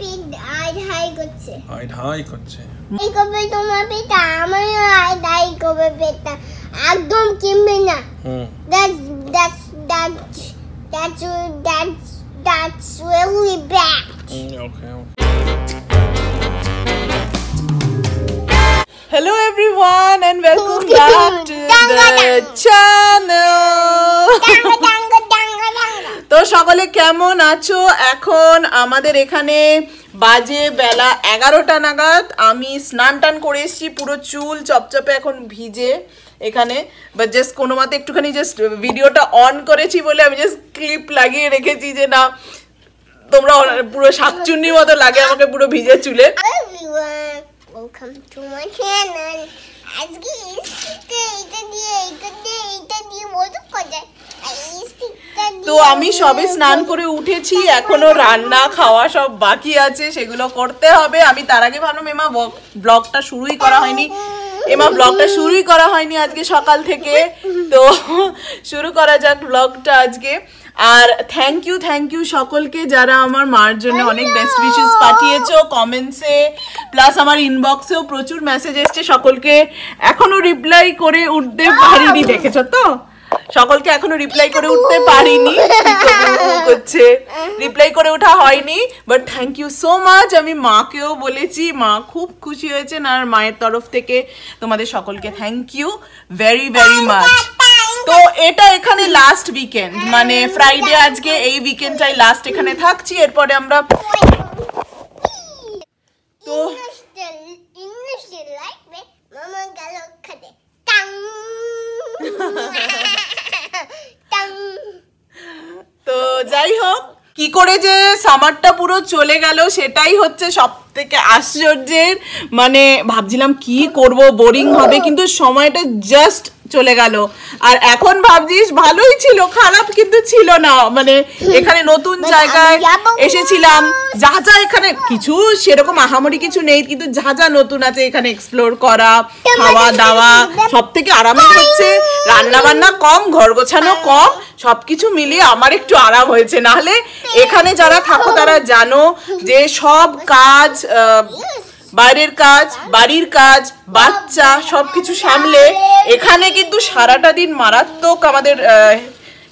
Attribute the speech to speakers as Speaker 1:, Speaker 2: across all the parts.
Speaker 1: পিঠ আই হাই করছে
Speaker 2: হাই হাই করছে
Speaker 1: এই কবে তোমার পেটা আমার আই হাই কবে পেটা একদম কিনবে না
Speaker 2: হুম
Speaker 1: That's that's that's that's that's that's really bad.
Speaker 2: Okay
Speaker 3: Hello everyone and welcome back to the channel. সকলে কেমন আছো? এখন আমাদের এখানে বাজে বেলা এগারোটা নাগাদ। আমি স্নান টান করে এসেছি, পুরো চুল চপচপে এখন ভিজে এখানে। বাট জাস্ট কোনো মতে একটুখানি জাস্ট ভিডিওটা অন করেছি বলে আমি জাস্ট ক্লিপ লাগিয়ে রেখেছি যে না, তোমরা পুরো শাকচুন্নির মতো লাগে আমাকে পুরো ভিজে চুলে।
Speaker 1: Welcome to my channel. আজকে এই স্টিকটা এটা দিয়ে এটা দিয়ে এটা দিয়ে করে
Speaker 3: তো আমি সবে স্নান করে উঠেছি এখনও রান্না খাওয়া সব বাকি আছে সেগুলো করতে হবে। আমি তার আগে ভাবলাম এমা ব্লগটা শুরুই করা হয়নি। এমা ব্লগটা শুরুই করা হয়নি আজকে সকাল থেকে। তো শুরু করা যাক ব্লগটা আজকে। আর থ্যাংক ইউ থ্যাংক ইউ সকলকে যারা আমার মার জন্য অনেক বেস্ট উইশেস পাঠিয়েছো কমেন্টসে প্লাস আমার ইনবক্সেও প্রচুর মেসেজ এসছে সকলকে এখনও রিপ্লাই করে উঠতে পারিনি দেখেছ তো? সকলকে এখনও রিপ্লাই করে উঠতে পারিনি করছে। রিপ্লাই করে ওঠা হয়নি but thank you so much আমি মাকেও বলেছি মা খুব খুশি হয়েছেন আর মায়ের তরফ থেকে। তোমাদের সকলকে thank you very very much তো এটা এখানে লাস্ট উইকেন্ড মানে ফ্রাইডে আজকে এই উইকেন্ডটাই লাস্ট এখানে থাকছি এরপরে আমরা তো তো যাই হোক কি করে যে সামারটা পুরো চলে গেল সেটাই হচ্ছে সব থেকে আশ্চর্যের। মানে ভাবছিলাম কি করব বোরিং হবে কিন্তু সময়টা জাস্ট চলে গেল। আর এখন ভাবছিস ভালোই ছিল খারাপ কিন্তু ছিল না। মানে এখানে নতুন জায়গায় এসেছিলাম। যা যা এখানে কিছু সেরকম আহামরি কিছু নেই কিন্তু যা যা নতুন আছে এখানে এক্সপ্লোর করা খাওয়া দাওয়া সব থেকে আরামের হচ্ছে। রান্না বান্না কম ঘর গোছানো কম সবকিছু মিলিয়ে আমার একটু আরাম হয়েছে। নাহলে এখানে যারা থাকো তারা জানো যে সব কাজ আহ, বাইরের কাজ, বাড়ির কাজ, বাচ্চা, সবকিছু সামলে এখানে কিন্তু সারাটা দিন মারাত্মক আমাদের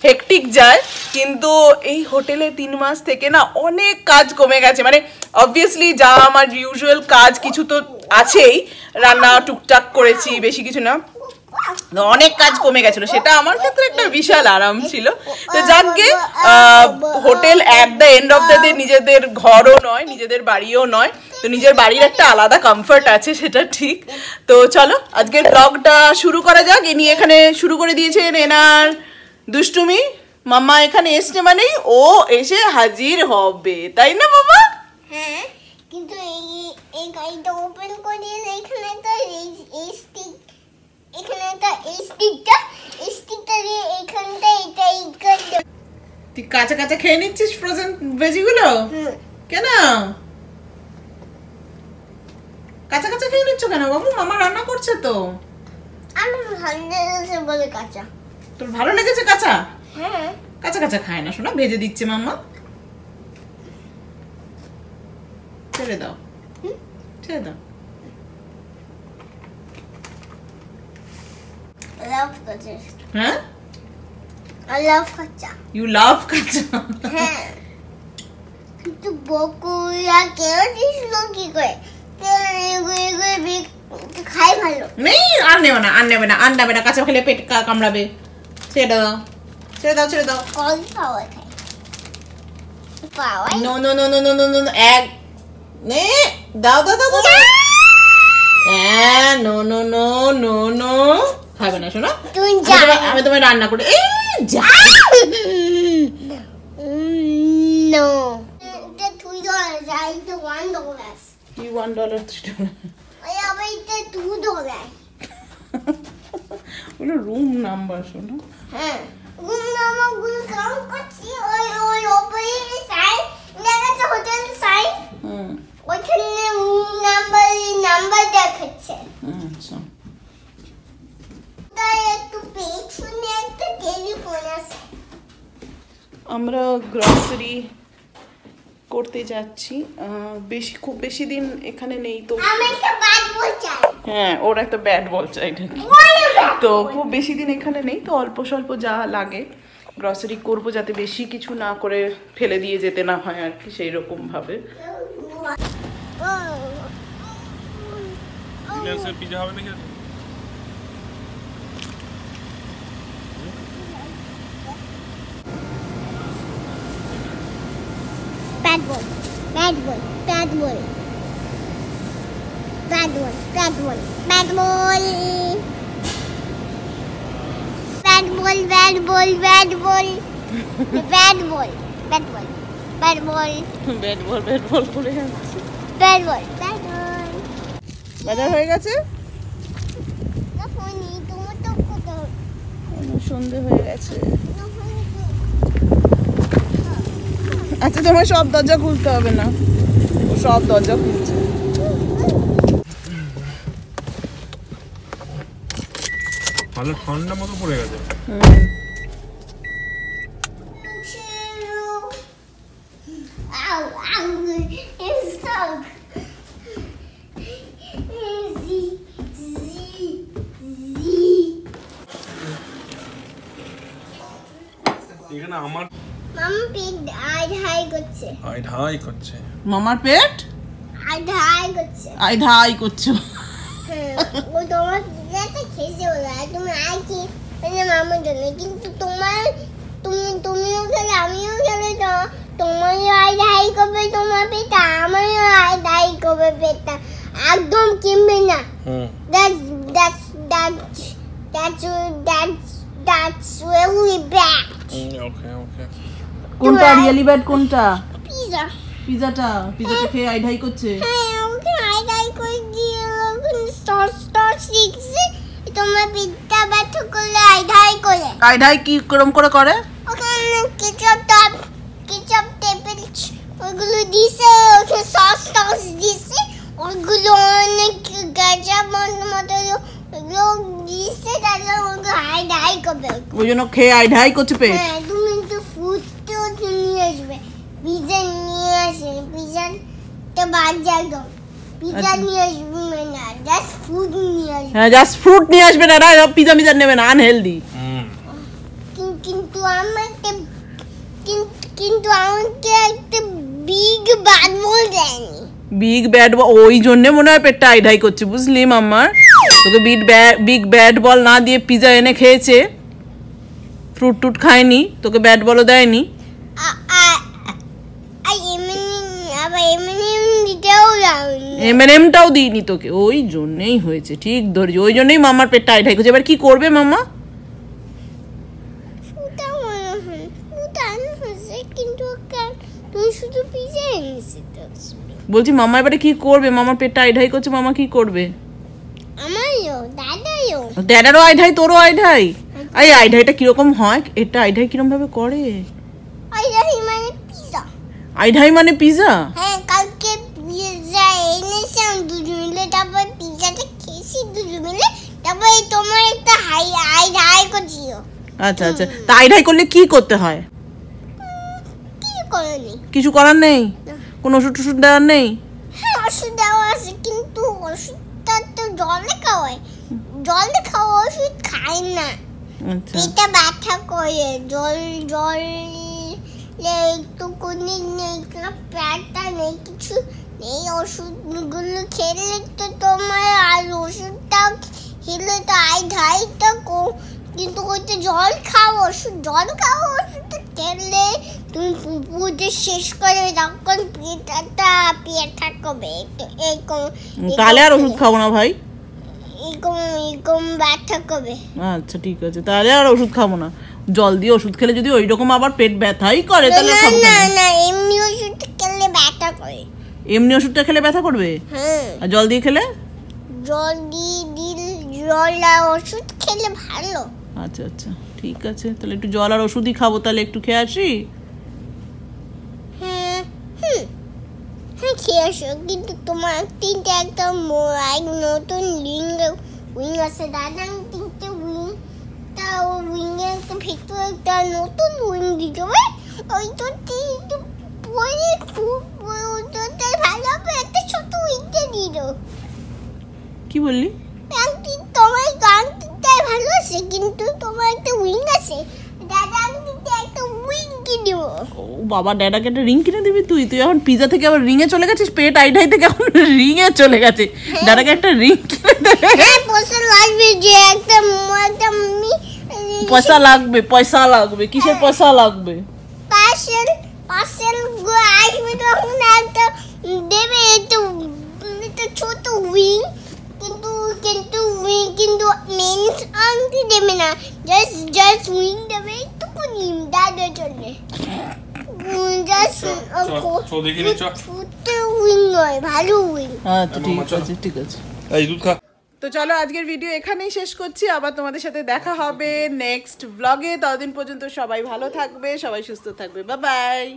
Speaker 3: হেকটিক যায়। কিন্তু এই হোটেলে তিন মাস থেকে না অনেক কাজ কমে গেছে। মানে অবভিয়াসলি যা আমার ইউজুয়াল কাজ কিছু তো আছেই। রান্না টুকটাক করেছি, বেশি কিছু না। অনেক কাজ কমে গেছিল, সেটা আমার ক্ষেত্রে একটা বিশাল আরাম ছিল। তো যাকে hotel at the end of the day নিজেদের ঘরও নয়, নিজেদের বাড়িও নয়, তো নিজের বাড়ির একটা আলাদা কমফর্ট আছে, সেটা ঠিক। তো চলো, আজকের ব্লগটা শুরু করা যাক। ইনি এখানে শুরু করে দিয়েছেন, এনার দুষ্টুমি। মাম্মা এখানে এসছে মানেই ও এসে হাজির হবে, তাই না বাবা
Speaker 1: হ্যাঁ কিন্তু এই এই গাড়িটা ওপেন করে এখানে তো এই স্টিক এখানে এই স্টিকটা স্টিকটা দিয়ে এখানটা এটা এইখানটা।
Speaker 3: তুই কাঁচা কাঁচা খেয়ে নিচ্ছিস ফ্রোজেন ভেজিগুলো। কেন? কাঁচা কাঁচা খেয়ে নিচ্ছ কেন বাবু? মামা রান্না করছে তো।
Speaker 1: আমার ভালো লেগেছে বলে কাঁচা।
Speaker 3: তোর ভালো লেগেছে কাঁচা?
Speaker 1: হ্যাঁ।
Speaker 3: কাঁচা কাঁচা খায় না শোনা ভেজে দিচ্ছে মাম্মা। ছেড়ে দাও। ছেড়ে দাও।
Speaker 1: I love kacha.
Speaker 3: হ্যাঁ
Speaker 1: I love
Speaker 3: kacha. You love kacha.
Speaker 1: হ্যাঁ কিন্তু বকুয়া কেউ দিছিল কি করে খাই ভালো
Speaker 3: নেই আর নেবে না আর নেবে না আর নেবে না কাঁচা খেলে পেট কামড়াবে ছেড়ে দাও ছেড়ে দাও ছেড়ে দাও
Speaker 1: কল পাওয়া খাই পাওয়াই
Speaker 3: no no no no no no no এক নে দাও দাও দাও দাও no no no no no খাবে না শোনো আমি তোমায়- আমি তোমায় রান্না করে এই যা
Speaker 1: No. The two dollars. I the one dollars.
Speaker 3: কি one dollar
Speaker 1: I have the two dollars.
Speaker 3: ওগুলো রুম নাম্বার শোনো
Speaker 1: হ্যাঁ গুলো গুলো কাউন্ট করছি ওই ওই ওপরে সাইড দেখাচ্ছে হোটেল সাইড
Speaker 3: হুম
Speaker 1: ওইখানে নাম্বার দেখাচ্ছে
Speaker 3: হুম, আচ্ছা
Speaker 1: তাই একটু পেছনে একটা টেলিফোন আছে
Speaker 3: আমরা গ্রসারি করতে যাচ্ছি বেশি খুব বেশি দিন এখানে নেই তো হ্যাঁ ওর একটা ব্যাট বল চাই তো খুব বেশি দিন এখানে নেই তো অল্প স্বল্প যা লাগে গ্রসারি করব যাতে বেশি কিছু না করে ফেলে দিয়ে যেতে না হয় আর কি সেই রকম ভাবে
Speaker 2: রিলায়েন্সের পিজা হবে নাকি
Speaker 1: Bad boy, bad boy, bad boy. Bad boy, bad boy, bad boy. Bad boy, bad boy, bad boy. Bad boy, bad boy, bad boy,
Speaker 3: bat ball bat ball করে যাচ্ছি
Speaker 1: bad boy, bad boy.
Speaker 3: বাজার হয়ে গেছে
Speaker 1: না ফোনি তোমার তো কোথাও
Speaker 3: সন্ধে হয়ে গেছে আচ্ছা তোমার সব দরজা খুলতে হবে না ও সব দরজা খুলছে
Speaker 2: ভালো ঠান্ডা মতো পড়ে গেছে. এখানে আমার
Speaker 1: করছে
Speaker 2: আই ঢাই করছে
Speaker 3: মামার পেট
Speaker 1: আই হাই করছে
Speaker 3: আই ধাই করছ
Speaker 1: হ্যাঁ, ও তোমার পিজাটা খেয়েছে ওরা তুমি আই কি মানে মামার জন্য কিন্তু তোমার তুমি তুমিও খেলে আমিও খেলে তো তোমারও আই হাই করবে তোমার পেটা আমারও আই হাই করবে পেটটা একদম কিনবে না
Speaker 2: হুম
Speaker 1: That's that's that's that's that's really bad.
Speaker 2: Okay okay
Speaker 3: কোনটা রিয়েলি ব্যাড কোনটা
Speaker 1: Pizza.
Speaker 3: পিজাটা পিজাটা খেয়ে আই ধাই করছে।
Speaker 1: হ্যাঁ ওকে করে দিয়ে তোমার ব্যথা করলে আই ডাই করে।
Speaker 3: কি করম করে করে?
Speaker 1: ওখানে কেচাপ টাপ কেচাপ টেপেল ওগুলো দিছে সস টস দিছে। ওগুলো অনেক গাজা মতো মতো ওগুলো দিছে তাহলে ওগুলো আই করবে।
Speaker 3: ওই জন্য খেয়ে আই ধাই করছে পেট
Speaker 1: হ্যাঁ তুমি একটু ফুডটাও নিয়ে আসবে পিজা নিয়ে আসে পিজাটা বাদ যায় তো পিজা
Speaker 3: আচ্ছা।
Speaker 1: নিয়ে আসবে না জাস্ট ফুড নিয়ে আসবে
Speaker 3: হ্যাঁ জাস্ট ফ্রুট নিয়ে আসবে না পিজা মিজা নেবে না আনহেলদি
Speaker 1: কিন্তু আমাকে কিন্তু আমাকে একটা বিগ বল দেয়নি
Speaker 3: বিগ ব্যাড ওই জন্য মনে হয় পেটটা আই ধাই করছে বুঝলি মাম্মার তোকে বিগ বিগ ব্যাড বল না দিয়ে পিজা এনে খেয়েছে ফ্রুট টুট খায়নি তোকে ব্যাট বলও দেয়নি
Speaker 1: আ- আ- আ- এমনি আবার এমনি দিতেও
Speaker 3: এমএনএমটাও দিইনি তোকে। ওই জন্যই হয়েছে ঠিক ধরেছি। ওই জন্যই মামার পেটটা আই ধাই করছে এবার কি করবে মামা?
Speaker 1: হয়।
Speaker 3: বলছি মামা এবারে কি করবে? মামার পেটটা আই ঢাই করছে মামা কি করবে? ড্যাডারও আই ঢাই তোরও আই ঢাই এই আই ঢাইটা কীরকম হয়? এটা আই ঢাই কিরম ভাবে করে?
Speaker 1: দেখি মানে পিজা
Speaker 3: আই ঢাই মানে পিজা
Speaker 1: হ্যাঁ কালকে পিজা এনেছিলাম দুজন মিলে তারপর পিজাটা খেয়েছি দুজন মিলে তারপর তোমার একটা হাই হাই হাই করছিল
Speaker 3: আচ্ছা আচ্ছা। তা আই ঢাই করলে কি করতে হয়? কিছু করার নেই? কোনো ওষুধ টষুধ দেওয়ার নেই?
Speaker 1: হ্যাঁ ওষুধ দেওয়া আছে কিন্তু ওষুধটা তো জলে খাওয়ায়। জলে খাওয়া ওষুধ খায় না।
Speaker 3: আচ্ছা।
Speaker 1: পেটে ব্যথা করে জল জল একটু নেই প্যাটটা নেই কিছু নেই। ওষুধগুলো খেলে তো তোমার আর ওষুধটা খেলে তো আই ধাইটা কিন্তু ওইটা জল খাও ওষুধ জল খাও ওষুধটা খেলে তুমি পুপুতে শেষ করে তখন পেটাটা পেটা করবে তো এরকম
Speaker 3: তাহলে আর ওষুধ খাব না ভাই।
Speaker 1: এরকম এরকম ব্যথা করবে
Speaker 3: আচ্ছা ঠিক আছে তাহলে আর ওষুধ খাব না। জল দিয়ে ওষুধ খেলে যদি ওই রকম আবার পেট ব্যথাই করে তাহলে
Speaker 1: না
Speaker 3: খাব
Speaker 1: না? না এমনি ওষুধ খেলে ব্যথা করে।
Speaker 3: এমনি ওষুধটা খেলে ব্যথা করবে?
Speaker 1: হ্যাঁ।
Speaker 3: আর জল দিয়ে খেলে?
Speaker 1: জল দিয়ে দিল জল আর ওষুধ খেলে ভালো।
Speaker 3: আচ্ছা আচ্ছা ঠিক আছে তাহলে একটু জল আর ওষুধই খাব তাহলে একটু খেয়ে আসি?
Speaker 1: হ্যাঁ হ্যাঁ খেয়ে আসো কিন্তু তোমার তিনটে একটা ম- এক নতুন লিঙ্গ উইং আছে দাদা তিনটে উইং তা উইং এর একটা ভেতরে একটা নতুন উইং দিতে হবে ওই তো তিনটে ওই খুব ভালো হবে একটা ছোট উইংটা দিল।
Speaker 3: কি বললি
Speaker 1: আংটি তোমার আংটিটাই ভালো আছে কিন্তু তোমার একটা উইং আছে। দাদা আংটিতে একটা উইং কিনবো।
Speaker 3: ও বাবা ড্যাডাকে একটা রিং কিনে দিবি তুই? তুই এখন পিজা থেকে আবার রিং এ চলে গেছিস? পেট আইটাই থেকে এখন রিং এ চলে গেছে। ড্যাডাকে একটা রিং কিনে দেবে
Speaker 1: হ্যাঁ পয়সা লাগবে যে একটা একটা
Speaker 3: পয়সা লাগবে পয়সা লাগবে। কিসের পয়সা লাগবে?
Speaker 1: পার্সেল পার্সেল আসবে তখন একটা দেবে একটা ছোট উইং কিন্তু উইং কিন্তু মেন আংটি দেবে না। জাস্ট জাস্ট উইং দেবে একটুকুনি দাদার জন্য।
Speaker 3: আচ্ছা ঠিক আছে ঠিক আছে।
Speaker 2: এই দুধ খা।
Speaker 3: তো চলো আজকের ভিডিও এখানেই শেষ করছি। আবার তোমাদের সাথে দেখা হবে নেক্সট ব্লগে ততদিন পর্যন্ত সবাই ভালো থাকবে সবাই সুস্থ থাকবে। Bye bye